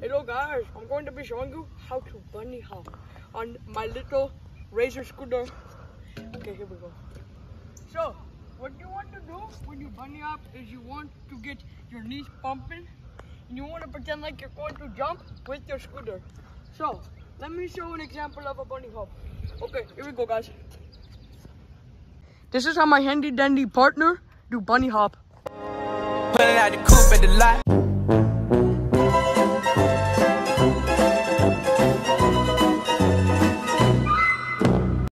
Hello guys, I'm going to be showing you how to bunny hop on my little Razor scooter. Okay, here we go. So, what you want to do when you bunny hop is you want to get your knees pumping and you want to pretend like you're going to jump with your scooter. So, let me show an example of a bunny hop. Okay, here we go guys. This is how my handy dandy partner do bunny hop. Out the coupe at the lot. Música